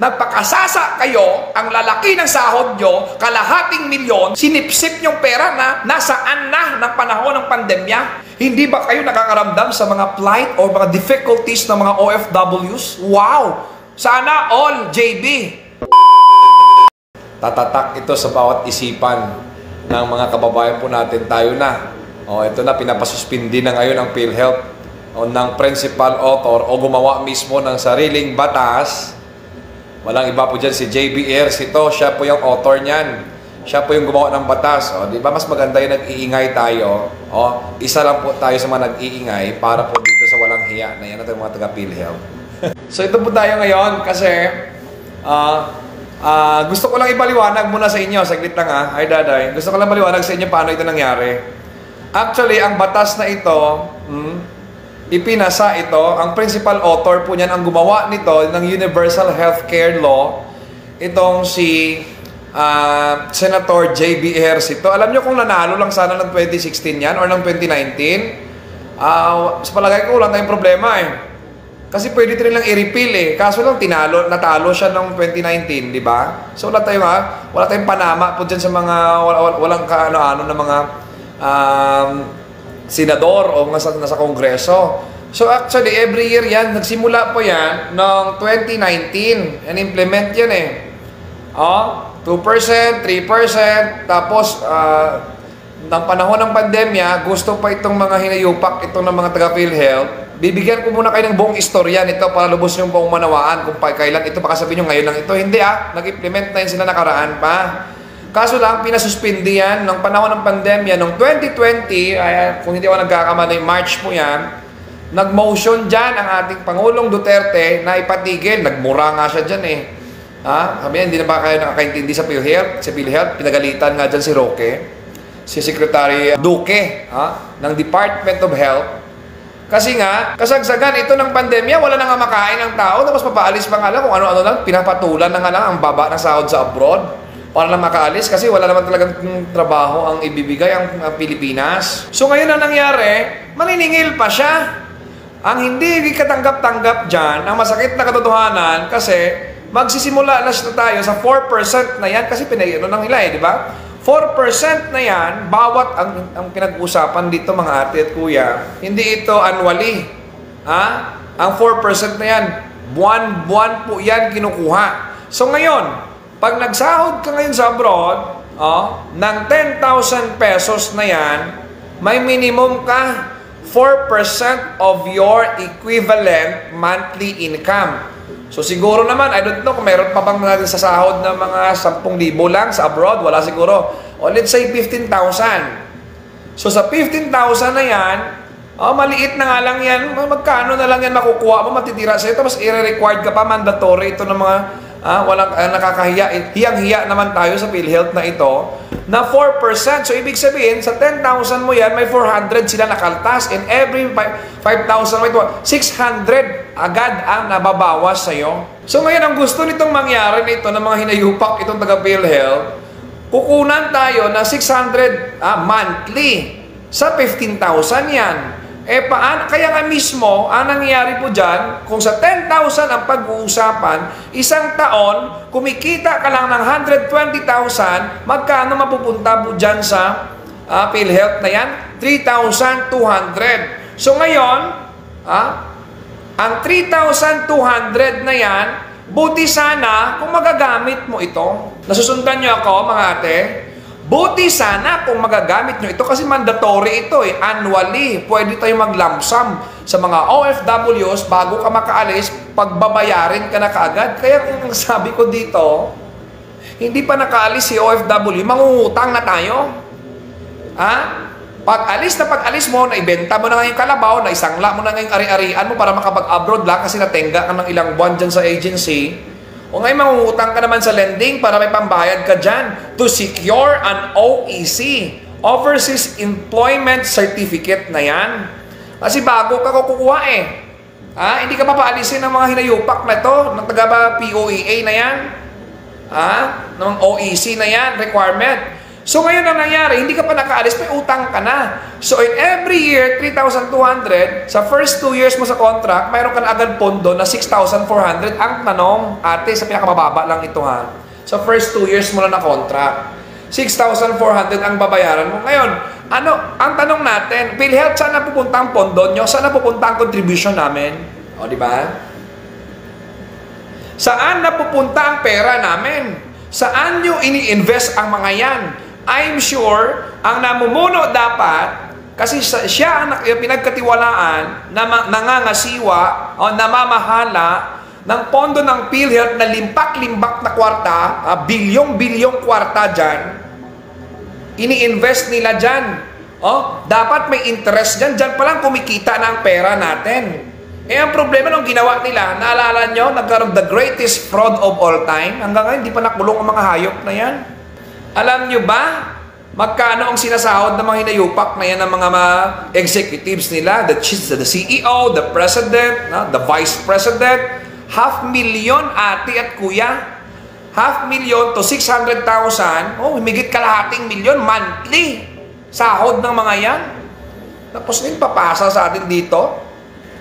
Nagpakasasa kayo, ang lalaki ng sahod nyo, kalahating milyon, sinipsip yung pera na nasaan na ng panahon ng pandemya. Hindi ba kayo nakakaramdam sa mga plight o mga difficulties ng mga OFWs? Wow! Sana all, JB! Tatatak ito sa bawat isipan ng mga kababayan po natin. Tayo na. O, ito na, pinapasuspindi na ngayon ang PhilHealth o ng principal author o gumawa mismo ng sariling batas. Walang iba po dyan si JB Ayers. Ito, siya po yung author niyan. Siya po yung gumawa ng batas. O, di ba mas maganda yung nag-iingay tayo? O, isa lang po tayo sa mga nag-iingay para po dito sa walang hiya na yan natin mga taga-PhilHealth. so, ito po tayo ngayon kasi ah Ah, gusto ko lang ipaliwanag muna sa inyo, saglit lang ha, ay daday. Gusto ko lang maliwanag sa inyo paano ito nangyari. Actually, ang batas na ito, hmm, ipinasa ito, ang principal author po niyan, ang gumawa nito ng Universal Healthcare Law, itong si uh, Senator J.B. Ejercito. Alam niyo kung nanalo lang sana ng 2016 yan or ng 2019, uh, sa palagay ko, wala tayong problema eh. Kasi pwede din lang i-repeal eh. Kaso lang tinalo, natalo siya noong 2019, di ba? So wala tayong ha, wala tayong panama po diyan sa mga wala, walang kaano-ano na mga um, senador o nasa, nasa kongreso. So actually, every year yan, nagsimula po yan noong 2019. And implement yan eh. Oh, 2%, 3%, tapos uh, ng panahon ng pandemya, gusto pa itong mga hinayupak, itong ng mga taga-PhilHealth, Bibigyan ko muna kayo ng buong istorya nito para lubos yung buong manawaan kung pa, kailan ito. Baka sabihin nyo ngayon lang ito. Hindi ah, nag-implement na yun sila nakaraan pa. Kaso lang, pinasuspindi yan ng panahon ng pandemya. Noong 2020, ay, kung hindi ako nagkakamali, March po yan, nag-motion dyan ang ating Pangulong Duterte na ipatigil. Nagmura nga siya dyan eh. Ha? Sabi hindi na ba kayo nakakaintindi sa PhilHealth? Sa PhilHealth, pinagalitan nga dyan si Roque, si Secretary Duque ha? ng Department of Health kasi nga, kasagsagan ito ng pandemya, wala na nga makain ng tao, tapos papaalis pa nga lang kung ano-ano lang, pinapatulan na nga lang ang baba ng sahod sa abroad para lang makaalis kasi wala naman talagang trabaho ang ibibigay ang, Pilipinas. So ngayon ang nangyari, maniningil pa siya. Ang hindi katanggap-tanggap dyan, ang masakit na katotohanan kasi magsisimula na siya tayo sa 4% na yan kasi pinayano ng nila eh, di ba? 4% na yan, bawat ang, ang pinag-usapan dito mga ate at kuya, hindi ito annually. Ha? Ang 4% na yan, buwan-buwan po yan kinukuha. So ngayon, pag nagsahod ka ngayon sa abroad, oh, ng 10,000 pesos na yan, may minimum ka 4% of your equivalent monthly income. So siguro naman, I don't know kung meron pa bang natin sa sahod na mga 10,000 lang sa abroad, wala siguro. O let's say 15,000. So sa 15,000 na yan, oh, maliit na nga lang yan, magkano na lang yan makukuha mo, matitira sa ito, mas i-required ka pa, mandatory ito ng mga ah, walang ah, nakakahiya. Hiyang-hiya naman tayo sa PhilHealth na ito na 4%. So, ibig sabihin, sa 10,000 mo yan, may 400 sila nakaltas. And every 5,000, may 600 agad ang nababawas sa'yo. So, ngayon, ang gusto nitong mangyari nito ng mga hinayupak itong taga PhilHealth, kukunan tayo ng 600 ah, monthly. Sa 15,000 yan. Eh paan, kaya nga mismo, ang nangyayari po dyan, kung sa 10,000 ang pag-uusapan, isang taon, kumikita ka lang ng 120,000, magkano mapupunta po dyan sa uh, PhilHealth na yan? 3,200. So ngayon, ah, ang 3,200 na yan, buti sana kung magagamit mo ito. Nasusundan niyo ako, mga ate? Buti sana kung magagamit nyo ito kasi mandatory ito eh. Annually, pwede tayo maglamsam sa mga OFWs bago ka makaalis, pagbabayarin ka na kaagad. Kaya kung sabi ko dito, hindi pa nakaalis si OFW, mangungutang na tayo. Ha? Pag alis na pag alis mo, naibenta mo na ngayon kalabaw, na isangla mo na ngayong ari-arian mo para makapag-abroad lang kasi natenga ka ng ilang buwan dyan sa agency, o ngayon mangungutang ka naman sa lending para may pambayad ka dyan to secure an OEC, Overseas Employment Certificate na yan. Kasi bago ka kukuha eh. Ha? Hindi ka pa paalisin ng mga hinayupak na to, ng taga POEA na yan. Ha? Ng OEC na yan, requirement. So ngayon ang nangyari, hindi ka pa nakaalis, may utang ka na. So in every year, 3,200, sa first two years mo sa contract, mayroon ka na agad pondo na 6,400. Ang tanong, ate, sa pinakamababa lang ito ha. Sa first two years mo na na contract. 6,400 ang babayaran mo. Ngayon, ano, ang tanong natin, PhilHealth, saan napupunta ang pondo nyo? Saan napupunta ang contribution namin? O, di ba? Saan napupunta ang pera namin? Saan nyo ini-invest ang mga yan? I'm sure, ang namumuno dapat, kasi siya ang pinagkatiwalaan na nangangasiwa o namamahala ng pondo ng PhilHealth na limpak-limbak na kwarta, uh, bilyong-bilyong kwarta dyan, ini-invest nila dyan. Oh, dapat may interest dyan. Dyan palang kumikita na ang pera natin. Eh, ang problema nung ginawa nila, naalala nyo, nagkaroon the greatest fraud of all time. Hanggang ngayon, hindi pa nakulong ang mga hayop na yan. Alam nyo ba, magkano ang sinasahod ng mga hinayupak na yan ng mga, executives nila, the, the CEO, the president, no, the vice president, half million ate at kuya, half million to 600,000, oh, himigit kalahating milyon monthly sahod ng mga yan. Tapos din papasa sa atin dito.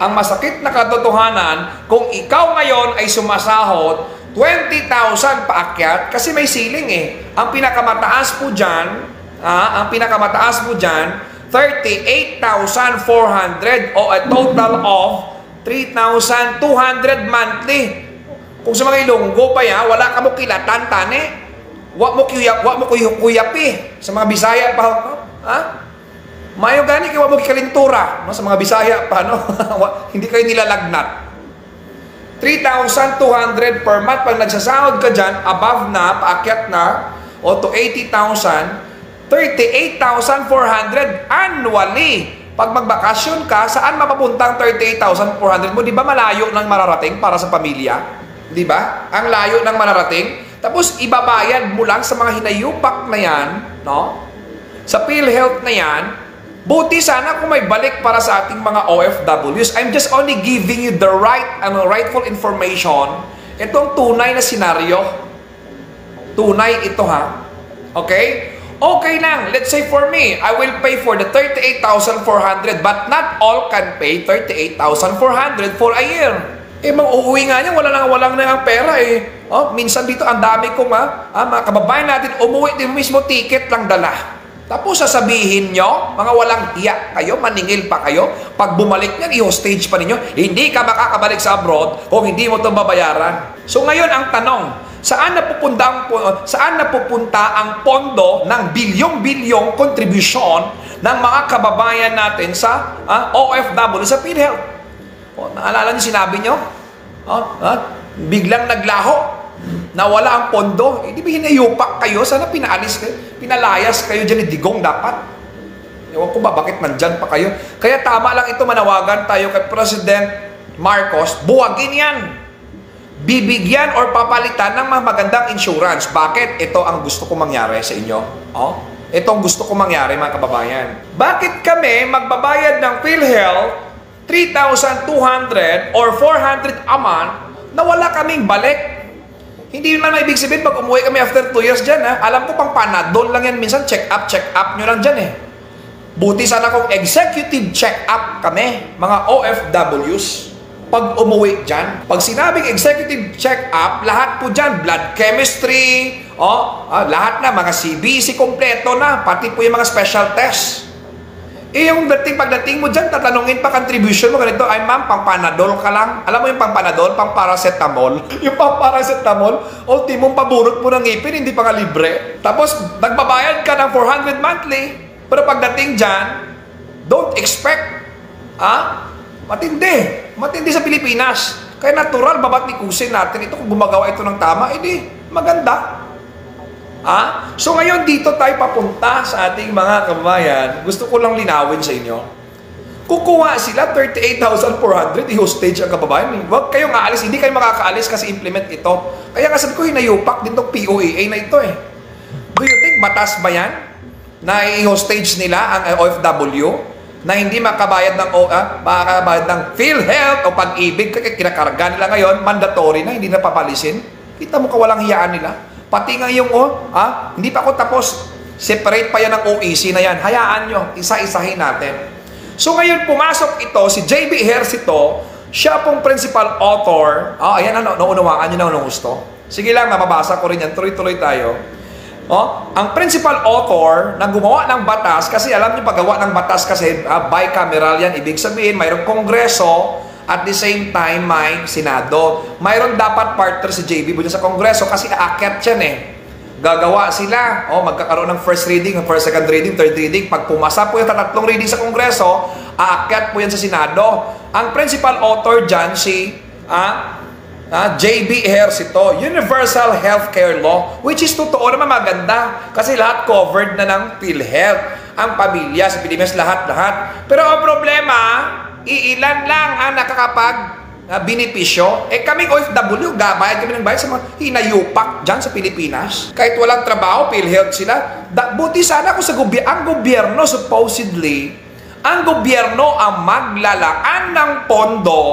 Ang masakit na katotohanan, kung ikaw ngayon ay sumasahod 20,000 paakyat kasi may ceiling eh. Ang pinakamataas po dyan, ah, ang pinakamataas po dyan, 38,400 o a total of 3,200 monthly. Kung sa mga ilonggo pa ya, wala ka mo kilatan, tane. Wa mo kuyap, wa mo kuyapi. Sa mga Bisaya pa, ha? Mayo gani kay wa mo kikalintura, no? sa mga Bisaya pa, no? Hindi kayo nilalagnat. 3,200 per month. Pag nagsasahod ka dyan, above na, paakyat na, o to 80,000, 38,400 annually. Pag magbakasyon ka, saan mapapunta ang 38,400 mo? Di ba malayo ng mararating para sa pamilya? Di ba? Ang layo ng mararating. Tapos ibabayad mo lang sa mga hinayupak na yan, no? Sa PhilHealth na yan, Buti sana kung may balik para sa ating mga OFWs. I'm just only giving you the right, ano, rightful information. Itong tunay na senaryo. Tunay ito ha. Okay? Okay lang. Let's say for me, I will pay for the 38,400 but not all can pay 38,400 for a year. Eh, mang uuwi nga niya, wala nang walang na ang pera eh. Oh, minsan dito ang dami kong ha, ah, mga kababayan natin, umuwi din mismo ticket lang dala. Tapos sasabihin nyo, mga walang hiya kayo, maningil pa kayo, pag bumalik niyan, i-hostage pa ninyo, hindi ka makakabalik sa abroad kung hindi mo itong babayaran. So ngayon ang tanong, saan napupunta ang, saan napupunta ang pondo ng bilyong-bilyong contribution ng mga kababayan natin sa uh, ah, OFW, sa PhilHealth? O, naalala niyo sinabi niyo? Oh, uh, biglang naglaho nawala ang pondo, eh, di ba hinayupak kayo? Sana pinaalis kayo, pinalayas kayo dyan, digong dapat. Ewan ko ba, bakit nandyan pa kayo? Kaya tama lang ito, manawagan tayo kay President Marcos, buwagin yan. Bibigyan or papalitan ng magandang insurance. Bakit? Ito ang gusto ko mangyari sa inyo. Oh? Ito ang gusto ko mangyari, mga kababayan. Bakit kami magbabayad ng PhilHealth 3,200 or 400 a month na wala kaming balik hindi man ibig sabihin pag umuwi kami after 2 years dyan, ha? alam ko pang panadol lang yan minsan, check up, check up nyo lang dyan eh. Buti sana kung executive check up kami, mga OFWs, pag umuwi dyan. Pag sinabing executive check up, lahat po dyan, blood chemistry, oh, ah, lahat na, mga CBC kompleto na, pati po yung mga special tests. Eh, yung dating, pagdating mo dyan, tatanungin pa contribution mo, ganito, ay ma'am, pang panadol ka lang. Alam mo yung pang panadol, pang paracetamol. yung pang paracetamol, ultimong paburot mo ng ngipin, hindi pa nga libre. Tapos, nagbabayad ka ng 400 monthly, pero pagdating dyan, don't expect, ah, matindi. Matindi sa Pilipinas. Kaya natural, babat natin ito, kung gumagawa ito ng tama, edi, maganda. Ha? So ngayon dito tayo papunta sa ating mga kababayan. Gusto ko lang linawin sa inyo. Kukuha sila 38,400 i-hostage ang kababayan. Huwag kayong aalis. Hindi kayo makakaalis kasi implement ito. Kaya nga sabi ko, hinayupak din itong POEA na ito eh. Do you think batas ba yan? Na i-hostage nila ang OFW? na hindi makabayad ng uh, makabayad ng PhilHealth o pag-ibig kaya kinakarga nila ngayon mandatory na hindi na papalisin kita mo kawalang hiyaan nila Pati nga yung, oh, ah, hindi pa ako tapos. Separate pa yan ng OEC na yan. Hayaan nyo, isa-isahin natin. So ngayon, pumasok ito, si JB Hersito, siya pong principal author. Ah, ayan, ano, naunawaan nyo na anong gusto. Sige lang, mababasa ko rin yan. Tuloy-tuloy tayo. Oh, ang principal author na gumawa ng batas, kasi alam niyo paggawa ng batas kasi uh, bicameral yan, ibig sabihin mayroong kongreso at the same time may senado. Mayroon dapat partner si JB Budyo sa kongreso kasi aakyat yan eh. Gagawa sila, oh, magkakaroon ng first reading, first, second reading, third reading. Pag pumasa po yung tatlong reading sa kongreso, aakyat po yan sa senado. Ang principal author dyan si ah, Ah, JB Ejercito, Universal Healthcare Law, which is totoo naman maganda kasi lahat covered na ng PhilHealth. Ang pamilya sa Pilipinas, lahat-lahat. Pero ang problema, iilan lang ang nakakapag uh, benepisyo. Eh kaming OFW, gabayad kami ng bayad sa mga hinayupak dyan sa Pilipinas. Kahit walang trabaho, PhilHealth sila. Da, buti sana kung sa gobyerno, ang gobyerno supposedly, ang gobyerno ang maglalaan ng pondo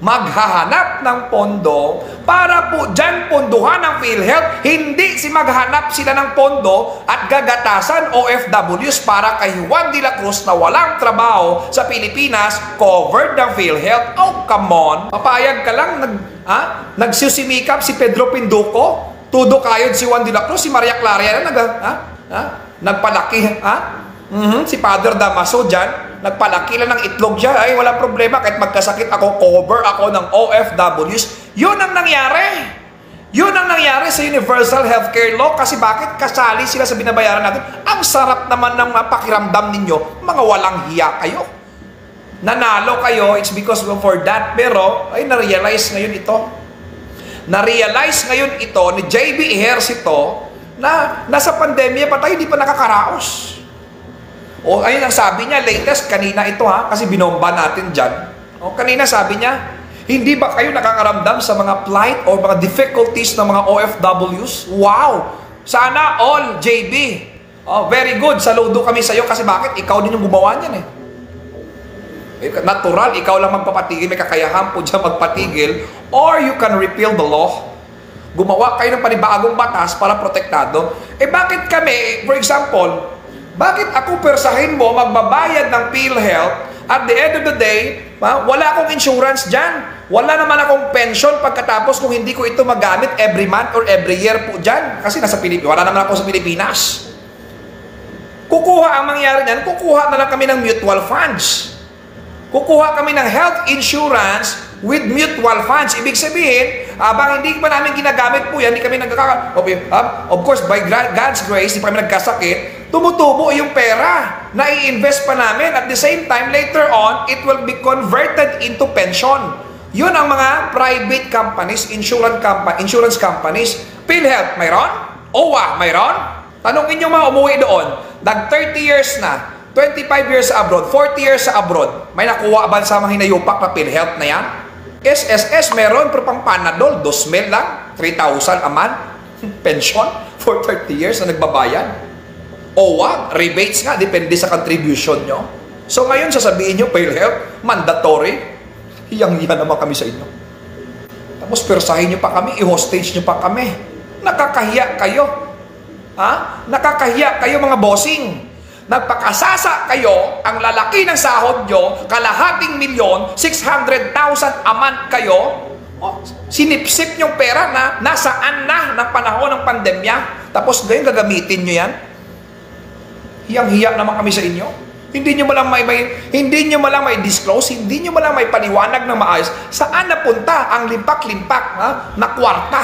maghahanap ng pondo para po dyan ponduhan ng PhilHealth. Hindi si maghanap sila ng pondo at gagatasan OFWs para kay Juan de la Cruz na walang trabaho sa Pilipinas, covered ng PhilHealth. Oh, come on. Papayag ka lang, nag, ha? nagsusimikap si Pedro Pinduco, tudo kayod si Juan de la Cruz, si Maria Clara nag, ha? Ha? nagpalaki, ha? Mm-hmm. Si Father Damaso dyan, nagpalaki lang ng itlog siya, ay walang problema, kahit magkasakit ako, cover ako ng OFWs. Yun ang nangyari. Yun ang nangyari sa Universal Healthcare Law kasi bakit kasali sila sa binabayaran natin? Ang sarap naman ng mapakiramdam ninyo, mga walang hiya kayo. Nanalo kayo, it's because for that. Pero, ay, na-realize ngayon ito. Na-realize ngayon ito ni JB Ejercito na nasa pandemya pa tayo, hindi pa nakakaraos. O ayun ang sabi niya, latest, kanina ito ha, kasi binomba natin dyan. O kanina sabi niya, hindi ba kayo nakakaramdam sa mga plight o mga difficulties ng mga OFWs? Wow! Sana all, JB. Oh, very good. Saludo kami sa iyo kasi bakit? Ikaw din yung gumawa niyan eh. Natural, ikaw lang magpapatigil, may kakayahan po dyan magpatigil, or you can repeal the law. Gumawa kayo ng panibagong batas para protektado. Eh bakit kami, for example, bakit ako persahin mo magbabayad ng PhilHealth at the end of the day, ha, wala akong insurance dyan. Wala naman akong pension pagkatapos kung hindi ko ito magamit every month or every year po dyan. Kasi nasa Pilipinas, wala naman ako sa Pilipinas. Kukuha ang mangyari niyan, kukuha na lang kami ng mutual funds. Kukuha kami ng health insurance with mutual funds. Ibig sabihin, habang hindi pa namin ginagamit po yan, hindi kami nagkaka... Of course, by God's grace, hindi pa kami nagkasakit, tumutubo yung pera na i-invest pa namin. At the same time, later on, it will be converted into pension. Yun ang mga private companies, insurance, company, insurance companies. PhilHealth, mayroon? OWA, mayroon? Tanongin nyo mga umuwi doon. Nag 30 years na, 25 years abroad, 40 years sa abroad, may nakuha ba sa mga hinayupak na PhilHealth na yan? SSS meron, pero pang Panadol, 2,000 lang, 3,000 a month, pension for 30 years na nagbabayad. OWA, rebates nga, depende sa contribution nyo. So ngayon, sasabihin nyo, PhilHealth, mandatory, hiyang-hiya naman kami sa inyo. Tapos persahin nyo pa kami, i-hostage nyo pa kami. Nakakahiya kayo. Ha? Nakakahiya kayo mga bossing. Nagpakasasa kayo, ang lalaki ng sahod nyo, kalahating milyon, 600,000 a month kayo, oh, sinipsip yung pera na nasaan na ng panahon ng pandemya, tapos ngayon gagamitin nyo yan? Hiyang-hiya naman kami sa inyo. Hindi nyo malang may, may hindi nyo malang may disclose, hindi nyo malang may paliwanag na maayos saan napunta ang limpak-limpak ha, na kwarta